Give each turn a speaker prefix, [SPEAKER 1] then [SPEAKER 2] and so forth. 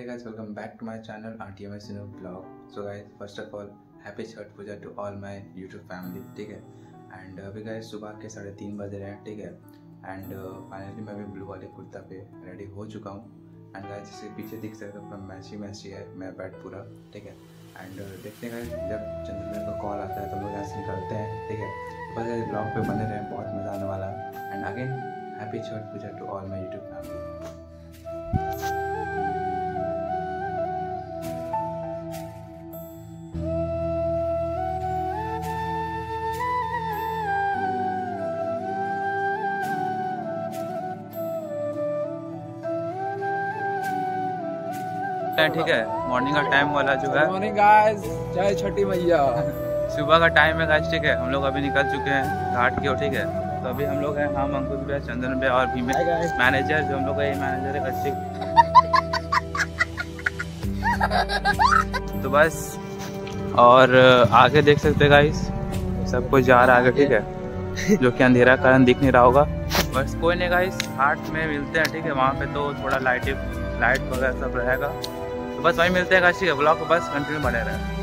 [SPEAKER 1] Hey guys, welcome back to my channel RTMS Sinu Vlog. So guys, first of all, happy Chhath Puja to all my YouTube family, ठीक है? And अभी guys सुबह के साढ़े तीन बजे रहे हैं ठीक है? एंड फाइनली मैं भी ब्लू वाले कुर्ता पे रेडी हो चुका हूँ। एंड गाइस जिसके पीछे दिख सकते हो अपना मैची मैची है मैं बैठ पूरा ठीक है? एंड देखते हैं जब चंद्रमेर का कॉल आता है तो लोग यहाँ निकलते हैं ठीक है? तो बस ब्लॉग पे बने रहे बहुत मज़ा आने वाला। है and again happy Chhath Puja to all my YouTube family ठीक है? मॉर्निंग का टाइम वाला जो है।
[SPEAKER 2] मॉर्निंग गाइस जय छठी मैया.
[SPEAKER 1] सुबह का टाइम है गाइस ठीक है? हम लोग अभी निकल चुके हैं घाट की ओर ठीक है? तो अभी हम लोग हैं हम अंकुश भैया चंदन भैया और भी मैनेजर जो हम लोग का ये मैनेजर है अच्छी। तो बस और आगे देख सकते हैं गाइस सब कुछ जा रहा है आगे ठीक है? जो कि अंधेरा कारण दिख नहीं रहा होगा। बस कोई नहीं गाइस घाट में मिलते हैं ठीक है? वहाँ पे तो थोड़ा लाइट लाइट वगैरह सब रहेगा। बस वहीं मिलते हैं काशी के ब्लॉग को बस कंटिन्यू बने रहे।